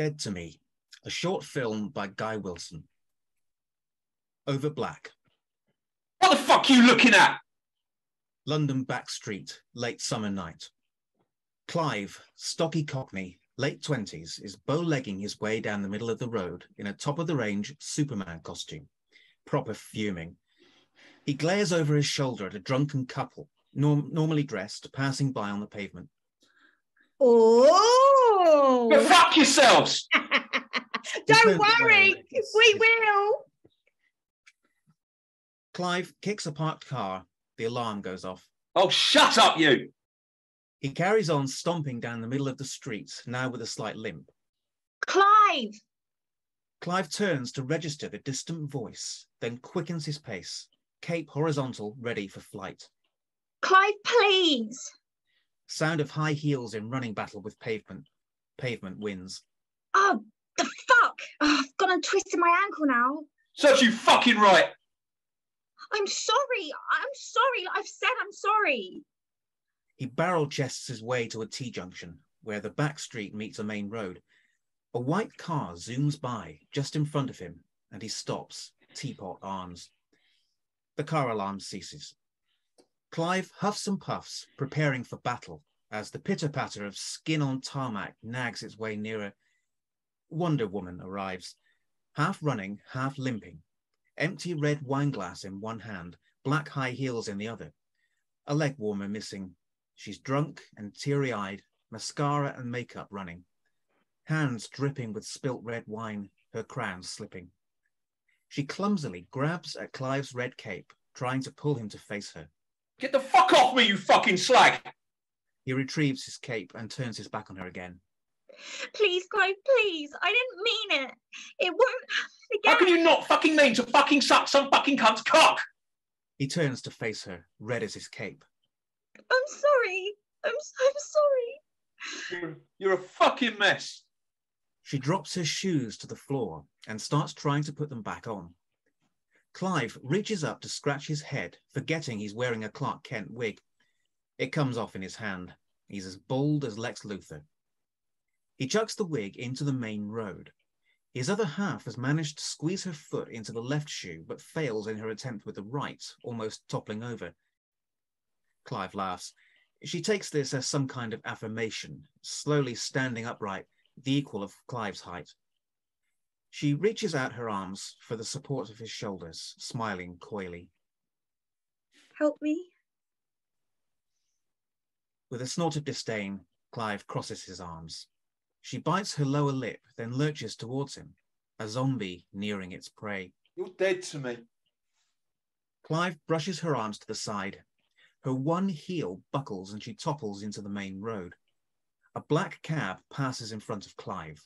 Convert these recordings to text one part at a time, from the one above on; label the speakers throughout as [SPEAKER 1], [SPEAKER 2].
[SPEAKER 1] Dead to Me, a short film by Guy Wilson. Over Black,
[SPEAKER 2] What the fuck are you looking at?
[SPEAKER 1] London back street, late summer night. Clive, stocky cockney, late 20s, is bow-legging his way down the middle of the road in a top-of-the-range Superman costume, proper fuming. He glares over his shoulder at a drunken couple, norm- normally dressed, passing by on the pavement.
[SPEAKER 3] Oh,
[SPEAKER 2] Go fuck yourselves!
[SPEAKER 3] don't worry, we will.
[SPEAKER 1] Clive kicks a parked car. The alarm goes off.
[SPEAKER 2] Oh, shut up, you!
[SPEAKER 1] He carries on stomping down the middle of the street, now with a slight limp.
[SPEAKER 3] Clive,
[SPEAKER 1] Clive turns to register the distant voice, then quickens his pace, cape horizontal, ready for flight.
[SPEAKER 3] Clive, please.
[SPEAKER 1] Sound of high heels in running battle with pavement. Pavement wins.
[SPEAKER 3] Oh, the fuck! Oh, I've gone and twisted my ankle now.
[SPEAKER 2] Serves you fucking right!
[SPEAKER 3] I'm sorry. I'm sorry. I've said I'm sorry.
[SPEAKER 1] He barrel chests his way to a T junction, where the back street meets a main road. A white car zooms by just in front of him, and he stops, teapot arms. The car alarm ceases. Clive huffs and puffs, preparing for battle, as the pitter-patter of skin on tarmac nags its way nearer. Wonder Woman arrives, half running, half limping, empty red wine glass in one hand, black high heels in the other. A leg warmer missing. She's drunk and teary-eyed, mascara and makeup running. Hands dripping with spilt red wine, her crown slipping. She clumsily grabs at Clive's red cape, trying to pull him to face her.
[SPEAKER 2] Get the fuck off me, you fucking slag!
[SPEAKER 1] He retrieves his cape and turns his back on her again.
[SPEAKER 3] Please, Clive, please. I didn't mean it. It won't
[SPEAKER 2] How can you not fucking mean to fucking suck some fucking cunt's cock?
[SPEAKER 1] He turns to face her, red as his cape.
[SPEAKER 3] I'm sorry. I'm so sorry.
[SPEAKER 2] You're, you're a fucking mess.
[SPEAKER 1] She drops her shoes to the floor and starts trying to put them back on. Clive reaches up to scratch his head, forgetting he's wearing a Clark Kent wig. It comes off in his hand. He's as bald as Lex Luthor. He chucks the wig into the main road. His other half has managed to squeeze her foot into the left shoe, but fails in her attempt with the right, almost toppling over. Clive laughs. She takes this as some kind of affirmation, slowly standing upright, the equal of Clive's height. She reaches out her arms for the support of his shoulders, smiling coyly.
[SPEAKER 3] Help me.
[SPEAKER 1] With a snort of disdain, Clive crosses his arms. She bites her lower lip, then lurches towards him, a zombie nearing its prey.
[SPEAKER 2] You're dead to me.
[SPEAKER 1] Clive brushes her arms to the side. Her one heel buckles and she topples into the main road. A black cab passes in front of Clive.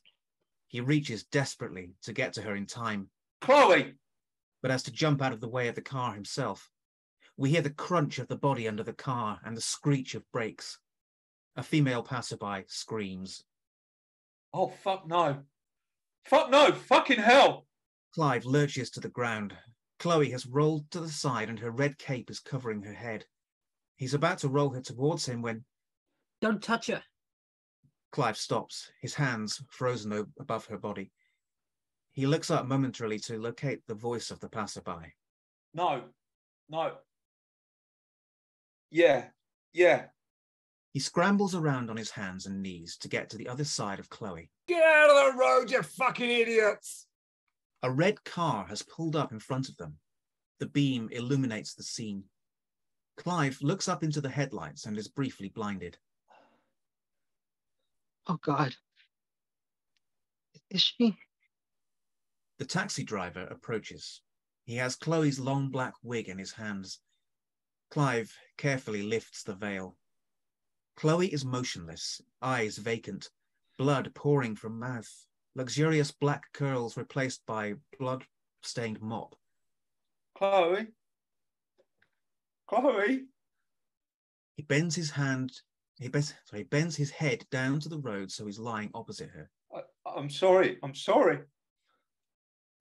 [SPEAKER 1] He reaches desperately to get to her in time,
[SPEAKER 2] Chloe!
[SPEAKER 1] but has to jump out of the way of the car himself. We hear the crunch of the body under the car and the screech of brakes. A female passerby screams.
[SPEAKER 2] Oh, fuck no. Fuck no, fucking hell!
[SPEAKER 1] Clive lurches to the ground. Chloe has rolled to the side and her red cape is covering her head. He's about to roll her towards him when
[SPEAKER 4] Don't touch her.
[SPEAKER 1] Clive stops, his hands frozen above her body. He looks up momentarily to locate the voice of the passerby.
[SPEAKER 2] No, no. Yeah, yeah.
[SPEAKER 1] He scrambles around on his hands and knees to get to the other side of Chloe.
[SPEAKER 5] Get out of the road, you fucking idiots!
[SPEAKER 1] A red car has pulled up in front of them. The beam illuminates the scene. Clive looks up into the headlights and is briefly blinded.
[SPEAKER 4] Oh God. Is she?
[SPEAKER 1] The taxi driver approaches. He has Chloe's long black wig in his hands. Clive carefully lifts the veil. Chloe is motionless, eyes vacant, blood pouring from mouth, luxurious black curls replaced by blood stained mop.
[SPEAKER 2] Chloe? Chloe?
[SPEAKER 1] He bends his hand, he bends, sorry, he bends his head down to the road so he's lying opposite her.
[SPEAKER 2] I, I'm sorry, I'm sorry.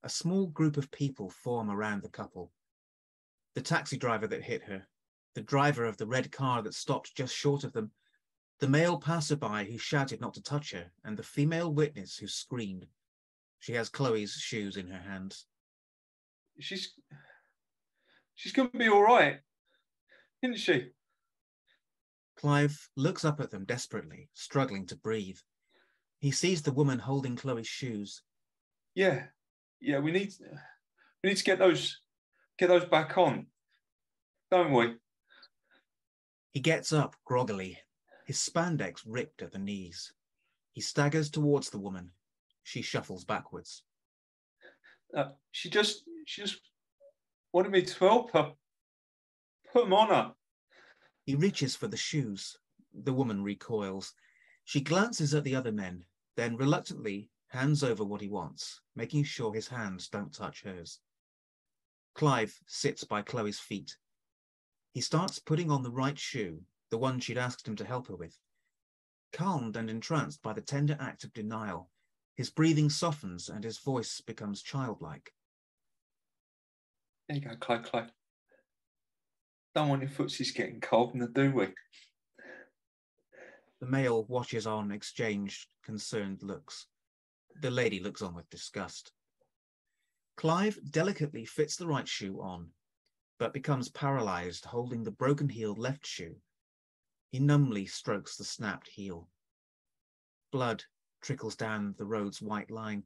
[SPEAKER 1] A small group of people form around the couple. The taxi driver that hit her, the driver of the red car that stopped just short of them, The male passerby who shouted not to touch her, and the female witness who screamed. She has Chloe's shoes in her hands.
[SPEAKER 2] She's she's gonna be all right, isn't she?
[SPEAKER 1] Clive looks up at them desperately, struggling to breathe. He sees the woman holding Chloe's shoes.
[SPEAKER 2] Yeah, yeah. We need we need to get those get those back on, don't we?
[SPEAKER 1] He gets up groggily, his spandex ripped at the knees. He staggers towards the woman. She shuffles backwards.
[SPEAKER 2] Uh, she just she just wanted me to help her. Put them on her.
[SPEAKER 1] He reaches for the shoes. The woman recoils. She glances at the other men, then reluctantly hands over what he wants, making sure his hands don't touch hers. Clive sits by Chloe's feet. He starts putting on the right shoe, the one she'd asked him to help her with. Calmed and entranced by the tender act of denial, his breathing softens and his voice becomes childlike.
[SPEAKER 2] There you go, Clive, Clive. Don't want your footsies getting cold, now do we?
[SPEAKER 1] The male watches on, exchanged concerned looks. The lady looks on with disgust. Clive delicately fits the right shoe on, but becomes paralyzed holding the broken heeled left shoe. He numbly strokes the snapped heel. Blood trickles down the road's white line.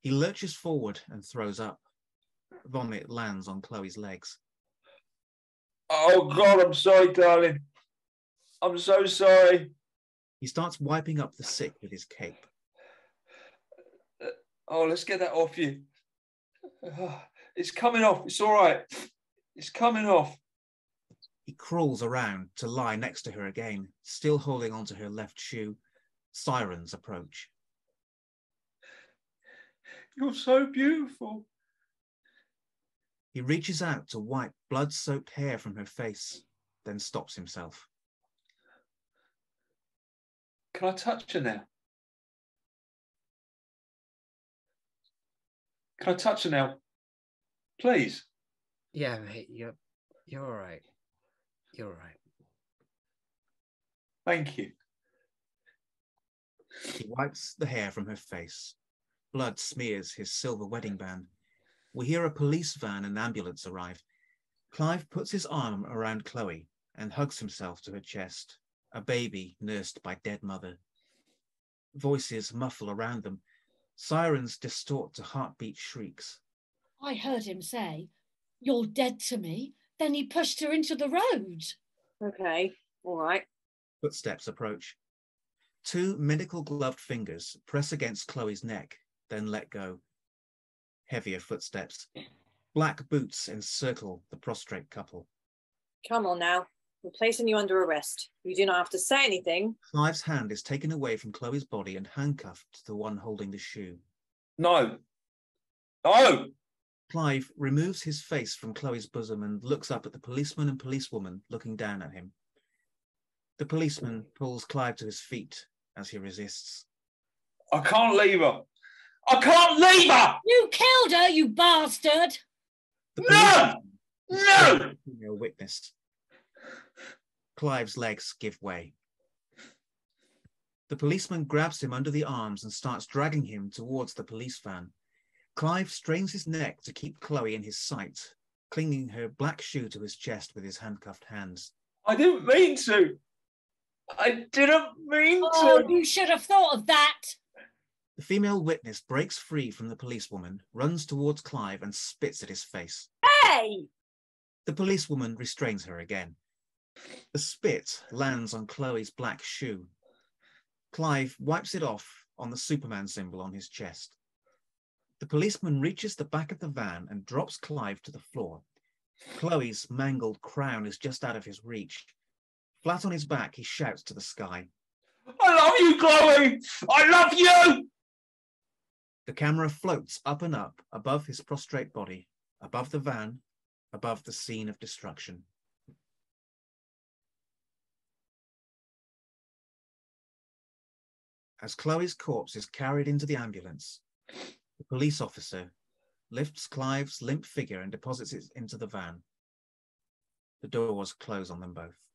[SPEAKER 1] He lurches forward and throws up. Vomit lands on Chloe's legs.
[SPEAKER 2] Oh God, I'm sorry, darling. I'm so sorry.
[SPEAKER 1] He starts wiping up the sick with his cape.
[SPEAKER 2] Uh, oh, let's get that off you. It's coming off. It's all right. It's coming off.
[SPEAKER 1] He crawls around to lie next to her again, still holding onto her left shoe. Sirens approach.
[SPEAKER 2] You're so beautiful.
[SPEAKER 1] He reaches out to wipe blood soaked hair from her face, then stops himself.
[SPEAKER 2] Can I touch her now? Can I touch her now? Please.
[SPEAKER 4] Yeah, mate, you're you're all right. You're all right.
[SPEAKER 2] Thank you.
[SPEAKER 1] He wipes the hair from her face. Blood smears his silver wedding band. We hear a police van and ambulance arrive. Clive puts his arm around Chloe and hugs himself to her chest, a baby nursed by dead mother. Voices muffle around them. Sirens distort to heartbeat shrieks.
[SPEAKER 6] I heard him say, You're dead to me. Then he pushed her into the road.
[SPEAKER 3] Okay, all right.
[SPEAKER 1] Footsteps approach. Two medical gloved fingers press against Chloe's neck, then let go. Heavier footsteps. Black boots encircle the prostrate couple.
[SPEAKER 3] Come on now. We're placing you under arrest. You do not have to say anything.
[SPEAKER 1] Clive's hand is taken away from Chloe's body and handcuffed to the one holding the shoe.
[SPEAKER 2] No. No.
[SPEAKER 1] Clive removes his face from Chloe's bosom and looks up at the policeman and policewoman looking down at him. The policeman pulls Clive to his feet as he resists.
[SPEAKER 2] I can't leave her. I can't leave her.
[SPEAKER 6] You killed her, you bastard!
[SPEAKER 1] The
[SPEAKER 2] No!
[SPEAKER 1] policeman-
[SPEAKER 2] No.
[SPEAKER 1] female witness. Clive's legs give way. The policeman grabs him under the arms and starts dragging him towards the police van. Clive strains his neck to keep Chloe in his sight, clinging her black shoe to his chest with his handcuffed hands.
[SPEAKER 2] I didn't mean to. I didn't mean
[SPEAKER 6] Oh,
[SPEAKER 2] to.
[SPEAKER 6] you should have thought of that.
[SPEAKER 1] The female witness breaks free from the policewoman, runs towards Clive, and spits at his face.
[SPEAKER 3] Hey!
[SPEAKER 1] The policewoman restrains her again. The spit lands on Chloe's black shoe. Clive wipes it off on the Superman symbol on his chest. The policeman reaches the back of the van and drops Clive to the floor. Chloe's mangled crown is just out of his reach. Flat on his back, he shouts to the sky.
[SPEAKER 2] I love you, Chloe. I love you.
[SPEAKER 1] The camera floats up and up above his prostrate body, above the van, above the scene of destruction. As Chloe's corpse is carried into the ambulance, the police officer lifts Clive's limp figure and deposits it into the van. The doors close on them both.